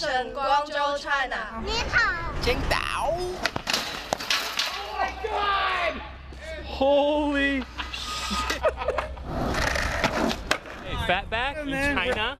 China. 你好。Qingdao. Holy shit. hey, Fatback in China.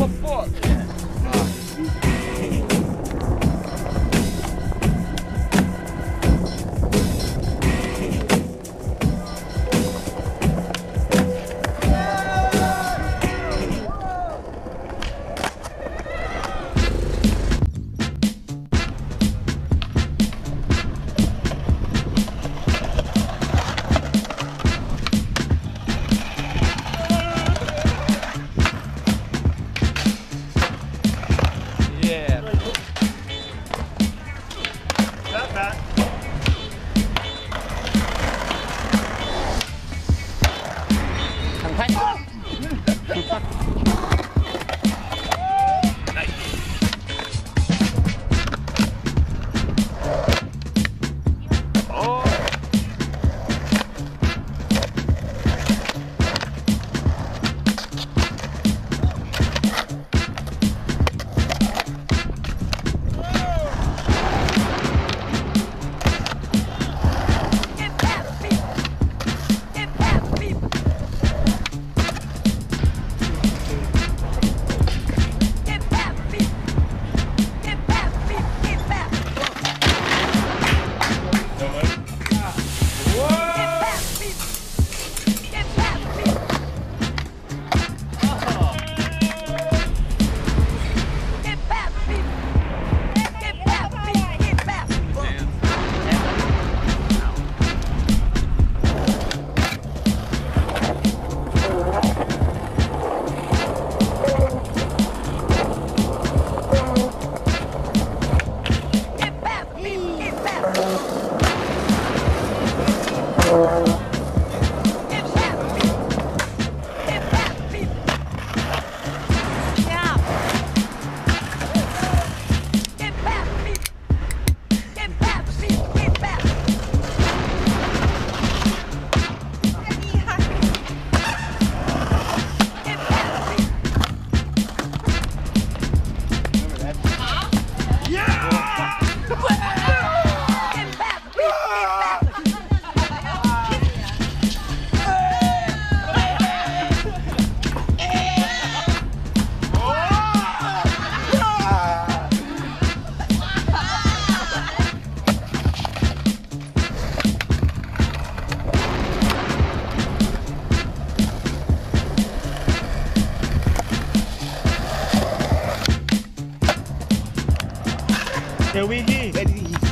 Fuck, fuck, fuck, Oh, Dewi Ji.